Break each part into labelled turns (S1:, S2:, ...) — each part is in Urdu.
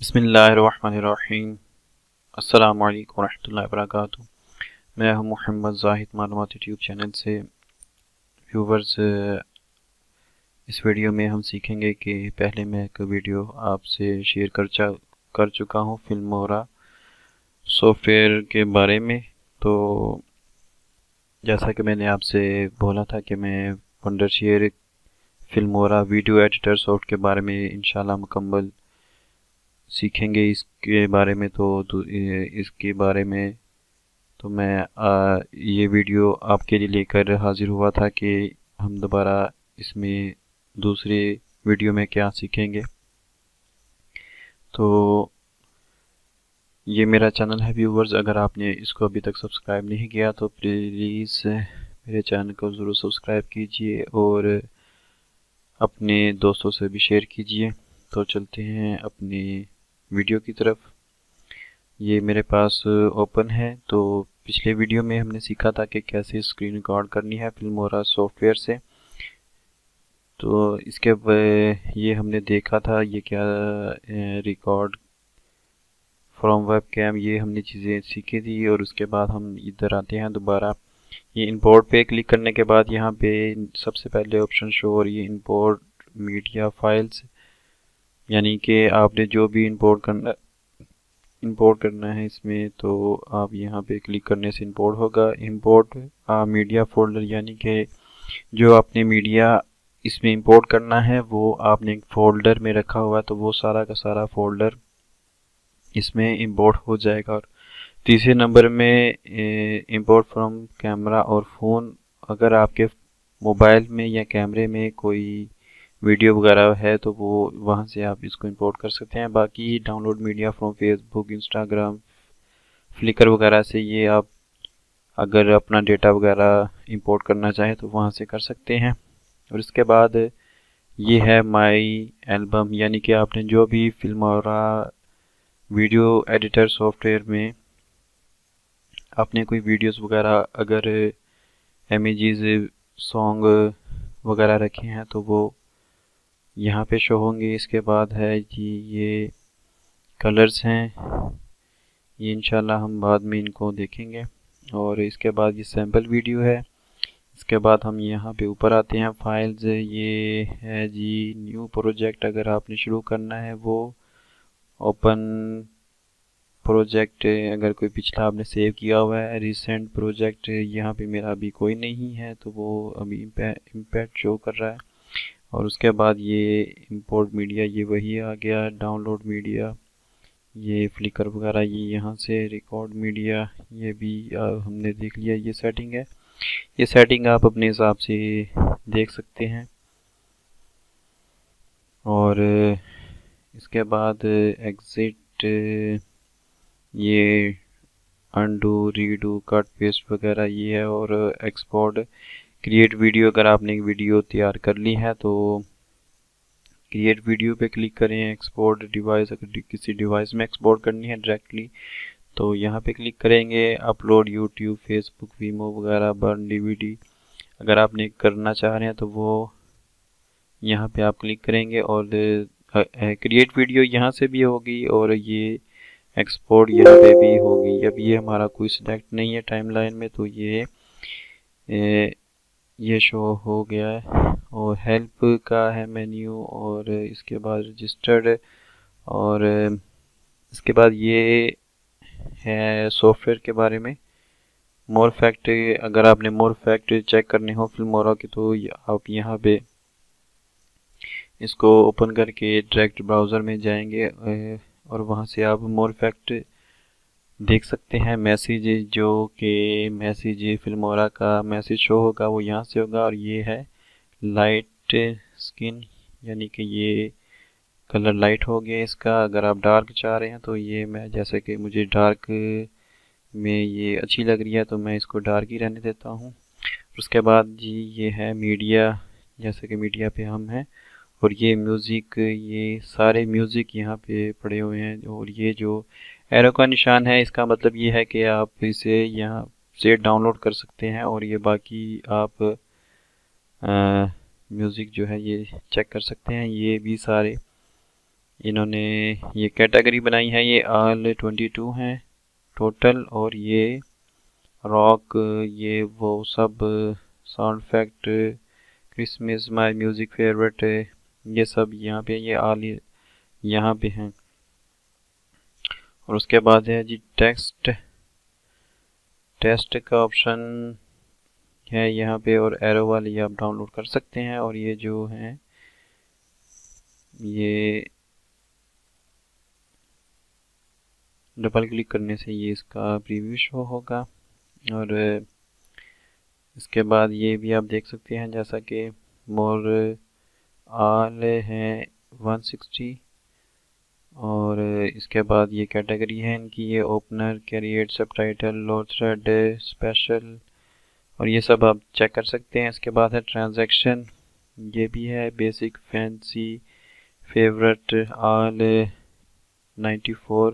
S1: بسم اللہ الرحمن الرحیم۔ السلام علیکم ورحمۃ اللہ وبرکاتہ۔ میں ہوں محمد زاہد معلومات یوٹیوب چینل سے۔ ویورز، اس ویڈیو میں ہم سیکھیں گے کہ پہلے میں ایک ویڈیو آپ سے شیئر کر چا کر چکا ہوں فلم فلمورا سافٹ ویئر کے بارے میں۔ تو جیسا کہ میں نے آپ سے بولا تھا کہ میں Wondershare film Filmora video editor soft کے بارے میں انشاءاللہ مکمل سیکھیں گے اس کے بارے میں تو اس کے بارے میں تو میں یہ ویڈیو آپ کے لیے لے کر حاضر ہوا تھا کہ ہم دوبارہ اس میں دوسرے ویڈیو میں کیا سیکھیں گے۔ تو یہ میرا چینل ہے ویورز اگر آپ نے اس کو ابھی تک سبسکرائب نہیں کیا تو پلیز میرے چینل کو ضرور سبسکرائب کیجیے اور اپنے دوستوں سے بھی شیئر کیجیے۔ تو چلتے ہیں اپنی ویڈیو کی طرف۔ یہ میرے پاس اوپن ہے، تو پچھلے ویڈیو میں ہم نے سیکھا تھا کہ کیسے اسکرین ریکارڈ کرنی ہے فلمورا سافٹ ویئر سے۔ تو اس کے یہ ہم نے دیکھا تھا، یہ کیا ریکارڈ فرام ویب کیم یہ ہم نے چیزیں سیکھی تھی اور اس کے بعد ہم ادھر آتے ہیں دوبارہ۔ یہ امپورٹ پہ کلک کرنے کے بعد یہاں پہ سب سے پہلے آپشن شو اور یہ امپورٹ میڈیا فائلز یعنی کہ آپ نے جو بھی امپورٹ کرنا امپورٹ کرنا ہے اس میں تو آپ یہاں پہ کلک کرنے سے امپورٹ ہوگا۔ امپورٹ میڈیا فولڈر یعنی کہ جو آپ نے میڈیا اس میں امپورٹ کرنا ہے وہ آپ نے فولڈر میں رکھا ہوا تو وہ سارا کا سارا فولڈر اس میں امپورٹ ہو جائے گا۔ اور تیسرے نمبر میں امپورٹ فرام کیمرہ اور فون اگر آپ کے موبائل میں یا کیمرے میں کوئی ویڈیو وغیرہ ہے تو وہ وہاں سے آپ اس کو امپورٹ کر سکتے ہیں۔ باقی download media from Facebook Instagram Flickr وغیرہ سے یہ آپ اگر اپنا ڈیٹا وغیرہ امپورٹ کرنا چاہیں تو وہاں سے کر سکتے ہیں۔ اور اس کے بعد یہ ہے مائی البم یعنی کہ آپ نے جو بھی فلم اور ویڈیو ایڈیٹر سافٹ ویئر میں آپ نے کوئی ویڈیوز وغیرہ اگر امیجز سانگ وغیرہ رکھے ہیں تو وہ یہاں پہ شو ہوں گے۔ اس کے بعد ہے جی یہ کلرز ہیں۔ یہ انشاءاللہ ہم بعد میں ان کو دیکھیں گے۔ اور اس کے بعد یہ سیمپل ویڈیو ہے۔ اس کے بعد ہم یہاں پہ اوپر آتے ہیں۔ فائلز یہ ہے جی نیو پروجیکٹ اگر آپ نے شروع کرنا ہے وہ اوپن پروجیکٹ اگر کوئی پچھلا آپ نے سیو کیا ہوا ہے ریسنٹ پروجیکٹ یہاں پہ میرا ابھی کوئی نہیں ہے تو وہ ابھی امپیکٹ شو کر رہا ہے۔ اور اس کے بعد یہ امپورٹ میڈیا یہ وہی آ گیا ڈاؤن لوڈ میڈیا یہ فلیکر وغیرہ، یہ یہاں سے ریکارڈ میڈیا یہ بھی ہم نے دیکھ لیا، یہ سیٹنگ ہے۔ یہ سیٹنگ آپ اپنے حساب سے دیکھ سکتے ہیں۔ اور اس کے بعد ایگزٹ یہ انڈو ریڈو کٹ پیسٹ وغیرہ یہ ہے اور ایکسپورٹ کریٹ ویڈیو اگر آپ نے ایک ویڈیو تیار کر لی ہے تو کریٹ ویڈیو پہ کلک کریں ایکسپورٹ ڈیوائس اگر کسی ڈیوائس میں ایکسپورٹ کرنی ہے ڈائریکٹلی تو یہاں پہ کلک کریں گے upload YouTube Facebook Vimeo وغیرہ برن ڈی وی ڈی اگر آپ نے کرنا چاہ رہے ہیں تو وہ یہاں پہ آپ کلک کریں گے اور کریٹ ویڈیو یہاں سے بھی ہوگی اور یہ ایکسپورٹ یہاں پہ بھی ہوگی۔ اب یہ ہمارا کوئی سلیکٹ نہیں ہے ٹائم لائن میں تو یہ یہ شو ہو گیا ہے اور ہیلپ کا ہے مینیو اور اس کے بعد رجسٹرڈ اور اس کے بعد یہ ہے سافٹ ویئر کے بارے میں۔ مور فیکٹ اگر آپ نے مور فیکٹ چیک کرنے ہو فلم مورا تو آپ یہاں پہ اس کو اوپن کر کے ڈائریکٹ براؤزر میں جائیں گے، اور وہاں سے آپ مور فیکٹ دیکھ سکتے ہیں میسیج جو کہ میسیج فلمورا کا میسیج شو ہوگا، وہ یہاں سے ہوگا اور یہ ہے لائٹ سکن یعنی کہ یہ کلر لائٹ ہو گیا اس کا۔ اگر آپ ڈارک چاہ رہے ہیں تو یہ میں، جیسے کہ مجھے ڈارک میں یہ اچھی لگ رہی ہے تو میں اس کو ڈارک ہی رہنے دیتا ہوں۔ اس کے بعد جی یہ ہے میڈیا، جیسے کہ میڈیا پہ ہم ہیں۔ اور یہ میوزک، یہ سارے میوزک یہاں پہ پڑے ہوئے ہیں۔ اور یہ جو ایرو کا نشان ہے، اس کا مطلب یہ ہے کہ آپ اسے یہاں سے ڈاؤن لوڈ کر سکتے ہیں اور یہ باقی آپ میوزک جو ہے یہ چیک کر سکتے ہیں۔ یہ بھی سارے انہوں نے یہ کیٹیگری بنائی ہے۔ یہ آل ٹوینٹی ٹو ہیں ٹوٹل اور یہ راک یہ وہ سب sound effect Christmas my music favourite یہ سب یہاں پہ، یہ آل یہاں پہ ہیں۔ اور اس کے بعد ہے جی ٹیکسٹ، ٹیسٹ کا آپشن ہے یہاں پہ اور ایرو والی آپ ڈاؤن لوڈ کر سکتے ہیں اور یہ جو ہیں، یہ ڈبل کلک کرنے سے یہ اس کا پریویو شو ہوگا اور اس کے بعد یہ بھی آپ دیکھ سکتے ہیں جیسا کہ مور آل ہیں ون سکسٹی اور اس کے بعد یہ کیٹیگری ہے ان کی، یہ opener credit subtitle lower third special اور یہ سب آپ چیک کر سکتے ہیں۔ اس کے بعد ہے ٹرانزیکشن یہ بھی ہے۔ Basic fancy favourite all ninety four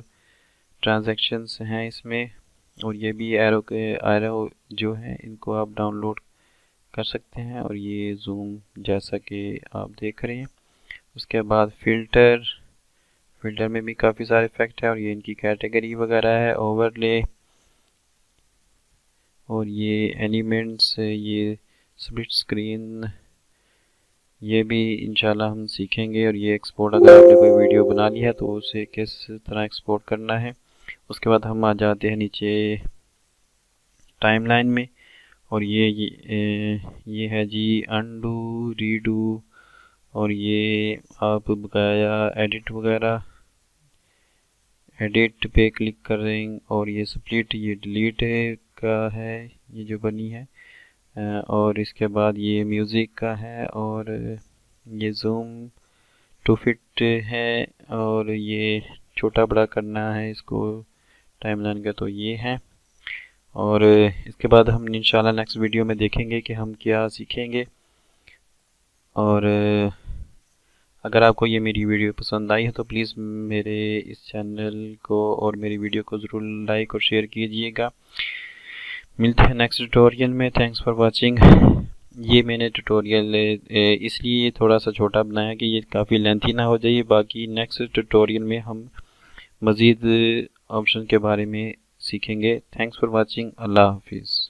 S1: transitions ہیں اس میں۔ اور یہ بھی ایرو کے ایرو جو ہیں، ان کو آپ ڈاؤن لوڈ کر سکتے ہیں۔ اور یہ زوم جیسا کہ آپ دیکھ رہے ہیں۔ اس کے بعد فلٹر فلٹر میں بھی کافی سارے افیکٹ ہیں اور یہ ان کی کیٹیگری وغیرہ ہے اوور لے اور یہ اینیمنٹس یہ سپلٹ سکرین یہ بھی انشاءاللہ ہم سیکھیں گے اور یہ ایکسپورٹ اگر آپ نے کوئی ویڈیو بنا لی ہے تو اسے کس طرح ایکسپورٹ کرنا ہے۔ اس کے بعد ہم آ جاتے ہیں نیچے ٹائم لائن میں اور یہ یہ ہے جی انڈو ریڈو اور یہ آپ بقایا ایڈٹ وغیرہ۔ ایڈٹ پہ کلک کر رہے ہیں اور یہ سپلیٹ یہ ڈیلیٹ کا ہے، یہ جو بنی ہے۔ اور اس کے بعد یہ میوزک کا ہے اور یہ زوم ٹو فٹ ہے اور یہ چھوٹا بڑا کرنا ہے اس کو ٹائم لائن کا تو یہ ہے۔ اور اس کے بعد ہم انشاءاللہ نیکسٹ ویڈیو میں دیکھیں گے کہ ہم کیا سیکھیں گے۔ اور اگر آپ کو یہ میری ویڈیو پسند آئی ہے تو پلیز میرے اس چینل کو اور میری ویڈیو کو ضرور لائک اور شیئر کیجیے گا۔ ملتے ہیں نیکسٹ ٹوٹوریل میں۔ تھینکس فار واچنگ یہ میں نے ٹوٹوریل اس لیے تھوڑا سا چھوٹا بنایا کہ یہ کافی لینتھی نہ ہو جائے۔ باقی نیکسٹ ٹوٹوریل میں ہم مزید آپشن کے بارے میں سیکھیں گے۔ تھینکس فار واچنگ اللہ حافظ۔